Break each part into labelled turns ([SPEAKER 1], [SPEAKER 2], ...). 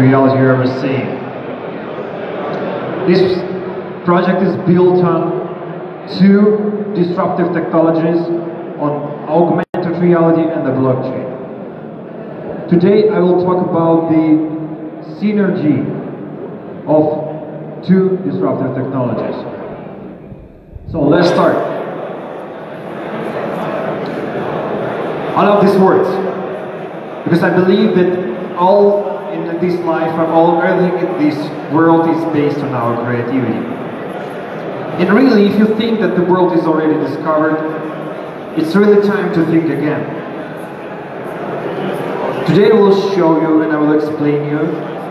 [SPEAKER 1] reality you've ever seen. This project is built on two disruptive technologies on augmented reality and the blockchain. Today I will talk about the synergy of two disruptive technologies. So let's start. I love these words because I believe that all in this life and all everything in this world is based on our creativity. And really, if you think that the world is already discovered, it's really time to think again. Today I will show you and I will explain you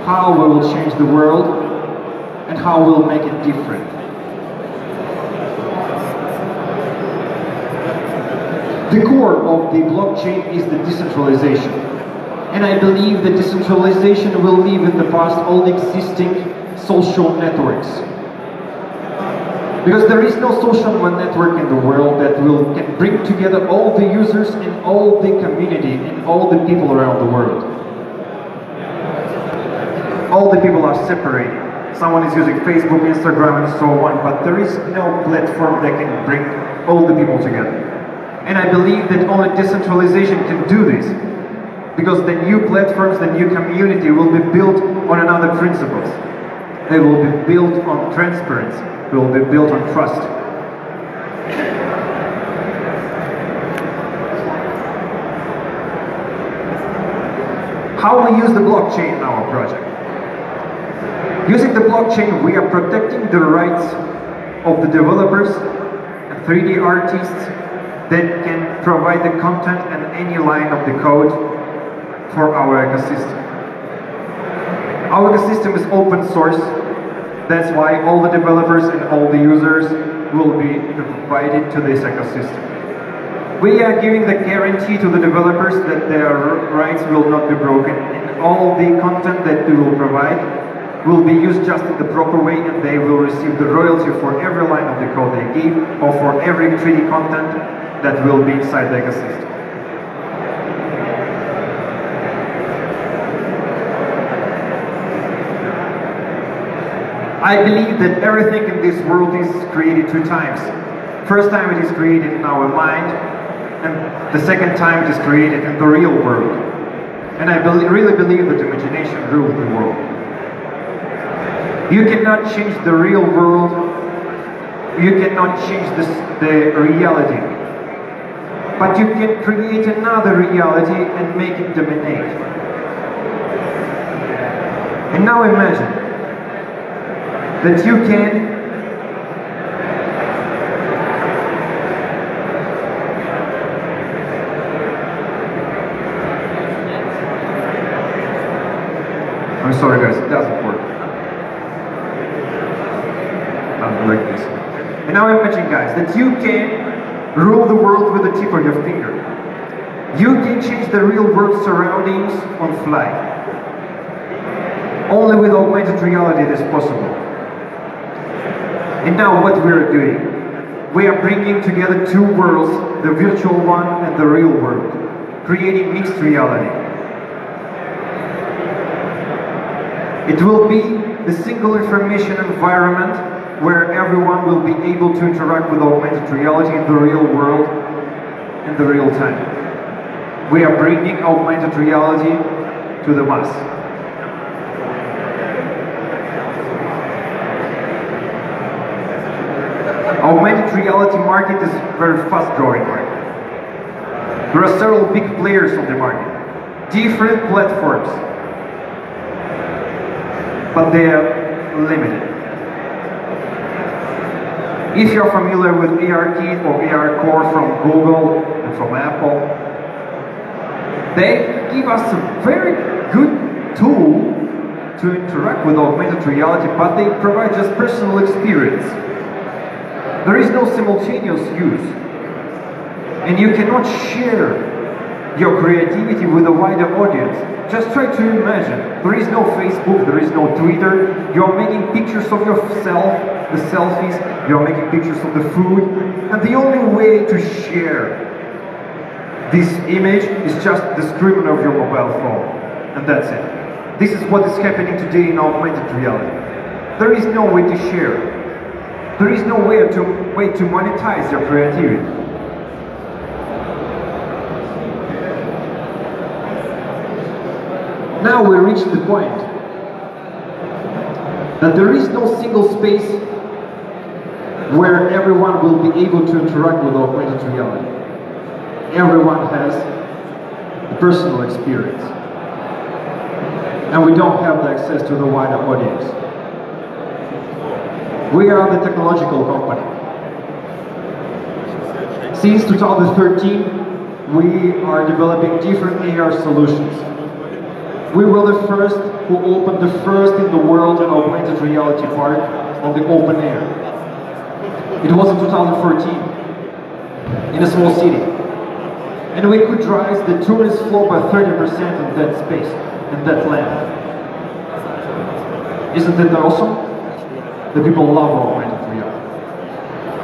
[SPEAKER 1] how we will change the world and how we'll make it different. The core of the blockchain is the decentralization. And I believe that decentralization will leave in the past all existing social networks. Because there is no social network in the world that will can bring together all the users and all the community and all the people around the world. All the people are separated. Someone is using Facebook, Instagram and so on, but there is no platform that can bring all the people together. And I believe that only decentralization can do this. Because the new platforms, the new community will be built on another principles. They will be built on transparency. They will be built on trust. How we use the blockchain in our project? Using the blockchain, we are protecting the rights of the developers and 3D artists that can provide the content and any line of the code for our ecosystem. Our ecosystem is open source, that's why all the developers and all the users will be provided to this ecosystem. We are giving the guarantee to the developers that their rights will not be broken and all the content that we will provide will be used just in the proper way and they will receive the royalty for every line of the code they give or for every 3D content that will be inside the ecosystem. I believe that everything in this world is created two times. First time it is created in our mind, and the second time it is created in the real world. And I be really believe that imagination rules the world. You cannot change the real world, you cannot change this, the reality. But you can create another reality and make it dominate. And now imagine that you can I'm sorry guys, it doesn't work. Not like this. And now imagine guys that you can rule the world with the tip of your finger. You can change the real world surroundings on fly. Only with augmented reality it is possible. And now what we are doing, we are bringing together two worlds, the virtual one and the real world, creating mixed reality. It will be the single information environment where everyone will be able to interact with augmented reality in the real world in the real time. We are bringing augmented reality to the mass. Augmented reality market is very fast growing market. There are several big players on the market, different platforms, but they are limited. If you're familiar with ARKit or ARCore from Google and from Apple, they give us a very good tool to interact with augmented reality, but they provide just personal experience. There is no simultaneous use. And you cannot share your creativity with a wider audience. Just try to imagine. There is no Facebook, there is no Twitter. You're making pictures of yourself, the selfies, you're making pictures of the food. And the only way to share this image is just the screen of your mobile phone. And that's it. This is what is happening today in augmented reality. There is no way to share. There is no way to, way to monetize your creativity. Now we reach the point that there is no single space where everyone will be able to interact with augmented reality. Everyone has a personal experience. And we don't have the access to the wider audience. We are the technological company. Since 2013, we are developing different AR solutions. We were the first who opened the first in the world augmented reality park on the open air. It was in 2014 in a small city. And we could rise the tourist flow by 30% in that space, in that land. Isn't that awesome? The people love augmented reality.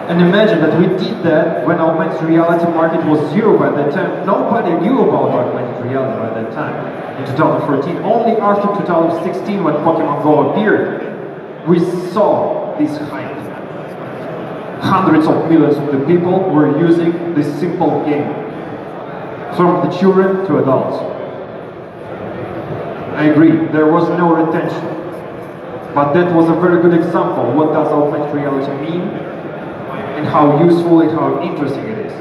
[SPEAKER 1] And imagine that we did that when augmented reality market was zero by that time. Nobody knew about augmented reality by that time, in 2014. Only after 2016, when Pokemon Go appeared, we saw this hype. Hundreds of millions of the people were using this simple game, from the children to adults. I agree, there was no retention. But that was a very good example. What does augmented reality mean? And how useful and how interesting it is.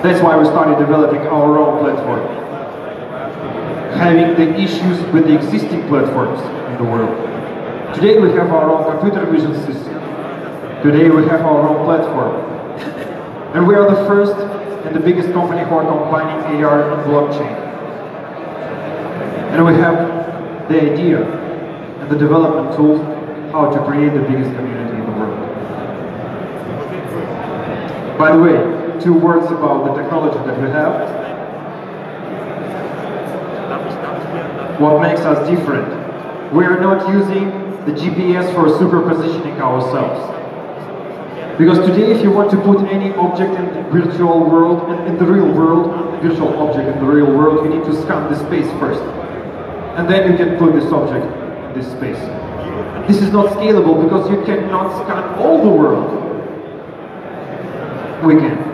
[SPEAKER 1] That's why we started developing our own platform. Having the issues with the existing platforms in the world. Today we have our own computer vision system. Today we have our own platform. And we are the first and the biggest company who are combining AR and blockchain. And we have the idea the development tools how to create the biggest community in the world. By the way, two words about the technology that we have. What makes us different? We are not using the GPS for superpositioning ourselves. Because today if you want to put any object in the virtual world, in, in the real world, virtual object in the real world, you need to scan the space first. And then you can put this object this space. This is not scalable because you cannot scan all the world. We can.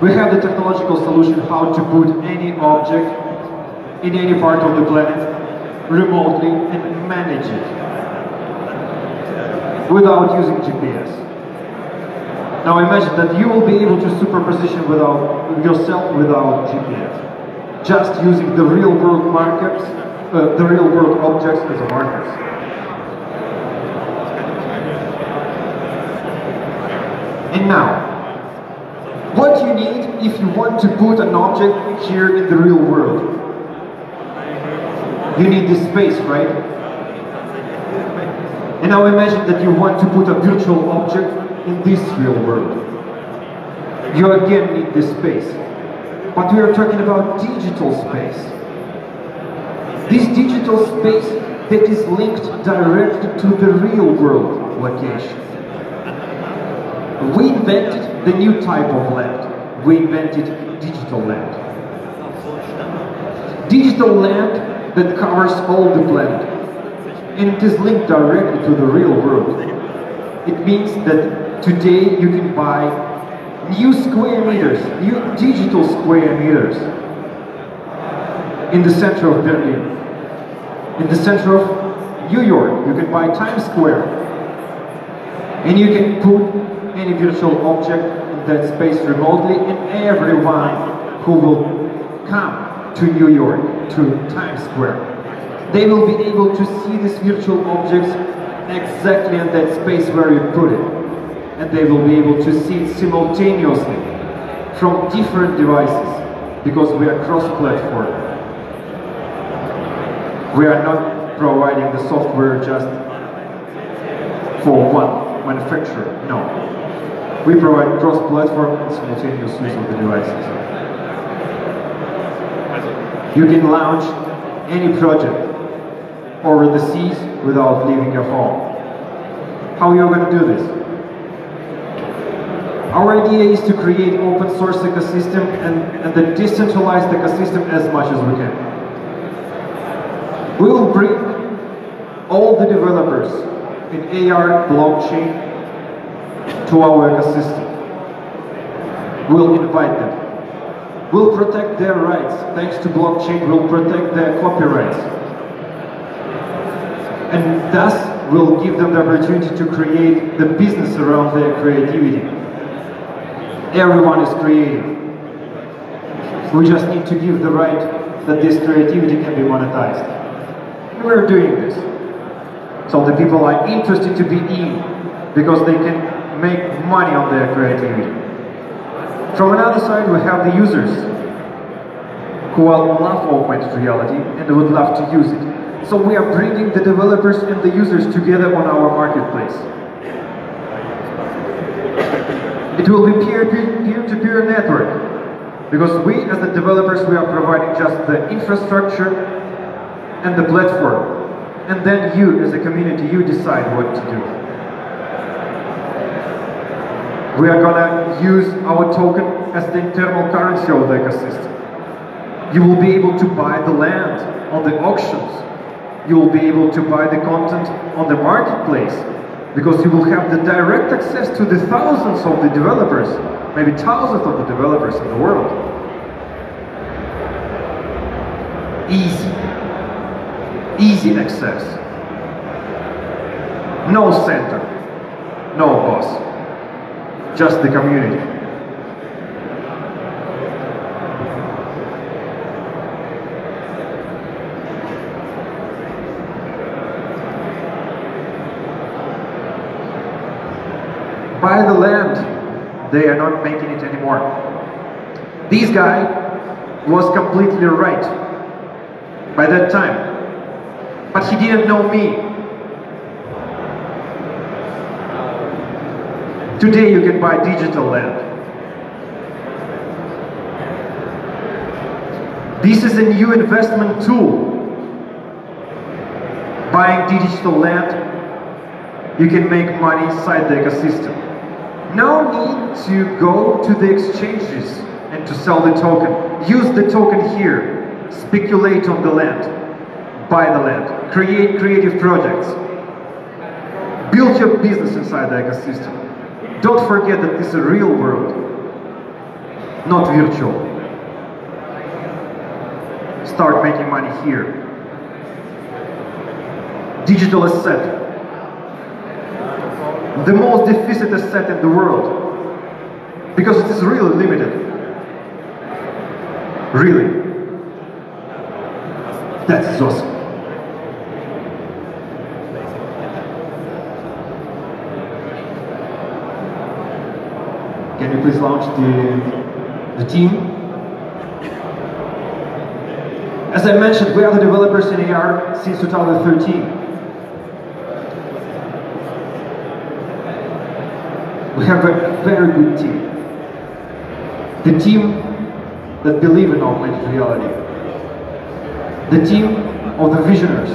[SPEAKER 1] We have the technological solution how to put any object in any part of the planet remotely and manage it without using GPS. Now imagine that you will be able to superposition without yourself without GPS, just using the real world markers, uh, the real world objects as markers. And now, what you need if you want to put an object here in the real world? You need this space, right? And now imagine that you want to put a virtual object in this real world. You again need this space. But we are talking about digital space. This digital space that is linked directly to the real world location. We invented the new type of land. We invented digital land. Digital land that covers all the planet. And it is linked directly to the real world. It means that today you can buy new square meters, new digital square meters in the center of Berlin. In the center of New York, you can buy Times Square. And you can put any virtual object in that space remotely and everyone who will come to New York, to Times Square. They will be able to see these virtual objects exactly in that space where you put it. And they will be able to see it simultaneously from different devices because we are cross-platform. We are not providing the software just for one manufacturer, no. We provide cross-platform and simultaneous use of the devices. You can launch any project over the seas without leaving your home. How are you going to do this? Our idea is to create open source ecosystem and, and the decentralized ecosystem as much as we can. We will bring all the developers in AR blockchain to our ecosystem. We'll invite them. We'll protect their rights. Thanks to blockchain, we'll protect their copyrights. And thus, we'll give them the opportunity to create the business around their creativity. Everyone is creative. We just need to give the right that this creativity can be monetized. We're doing this. So the people are interested to be in because they can make money on their creativity. From another side, we have the users who love augmented reality and would love to use it. So we are bringing the developers and the users together on our marketplace. It will be peer-to-peer network because we as the developers we are providing just the infrastructure and the platform and then you as a community you decide what to do. We are gonna use our token as the internal currency of the ecosystem. You will be able to buy the land on the auctions. You will be able to buy the content on the marketplace because you will have the direct access to the thousands of the developers, maybe thousands of the developers in the world. Easy. Easy access. No center. No boss. Just the community. Buy the land. They are not making it anymore. This guy was completely right by that time. But he didn't know me. Today you can buy digital land. This is a new investment tool. Buying digital land, you can make money inside the ecosystem. No need to go to the exchanges and to sell the token. Use the token here. Speculate on the land. Buy the land. Create creative projects. Build your business inside the ecosystem. Don't forget that is a real world, not virtual. Start making money here. Digital asset. The most deficit asset in the world. Because it is really limited. Really. That's awesome. Please launch the, the team? As I mentioned, we are the developers in AR since 2013. We have a very good team. The team that believe in augmented reality. The team of the visionaries.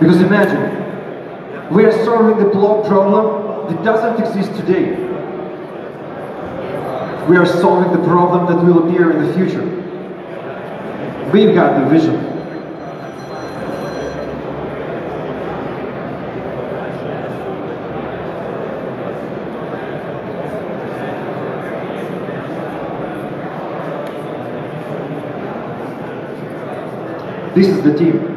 [SPEAKER 1] Because imagine, we are solving the block problem that doesn't exist today. We are solving the problem that will appear in the future. We've got the vision. This is the team.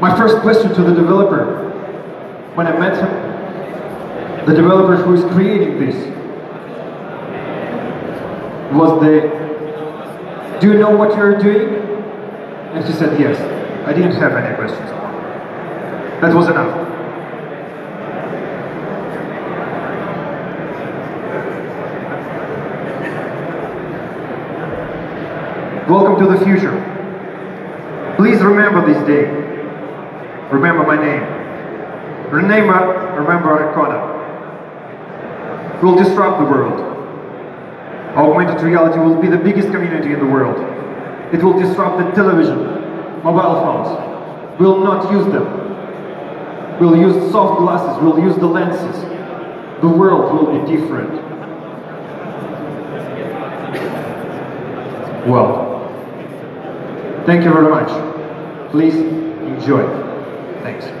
[SPEAKER 1] My first question to the developer, when I met him, the developer who is creating this, was the, do you know what you're doing? And she said, yes. I didn't have any questions. That was enough. Welcome to the future. Please remember this day. Remember my name. Remember, remember Arcona. We'll disrupt the world. Augmented reality will be the biggest community in the world. It will disrupt the television, mobile phones. We'll not use them. We'll use soft glasses, we'll use the lenses. The world will be different. Well, Thank you very much. Please enjoy. Thanks.